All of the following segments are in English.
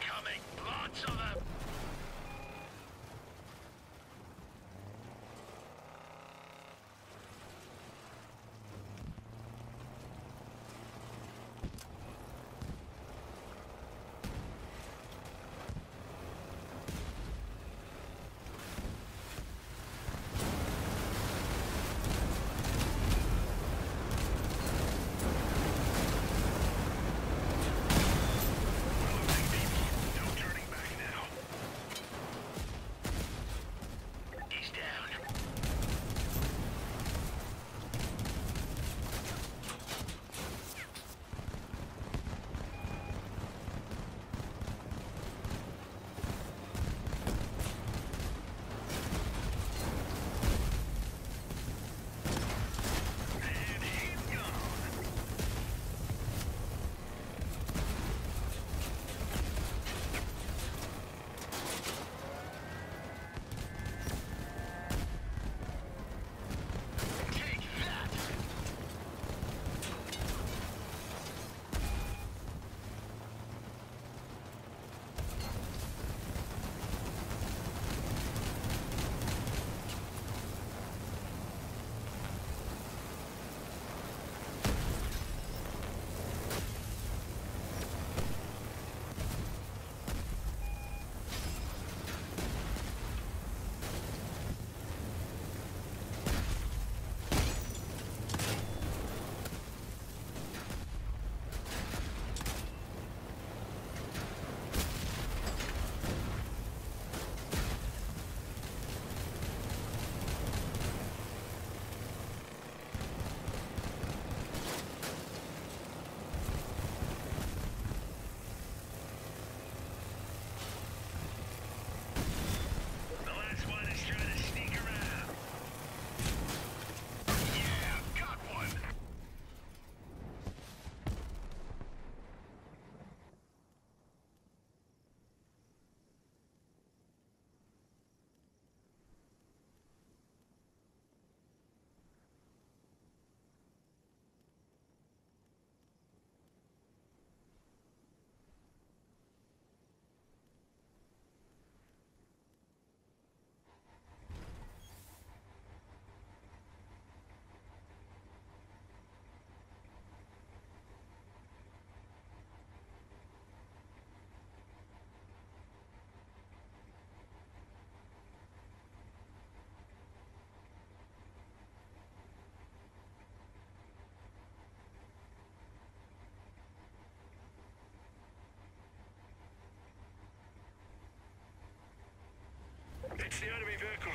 coming! Lots of them!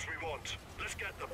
We want. Let's get them.